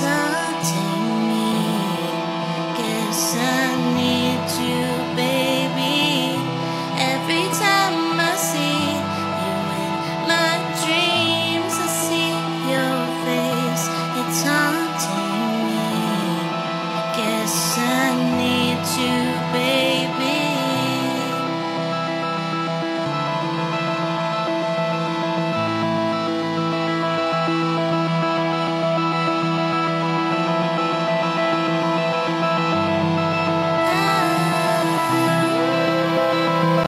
Talk to me. Guess I need you.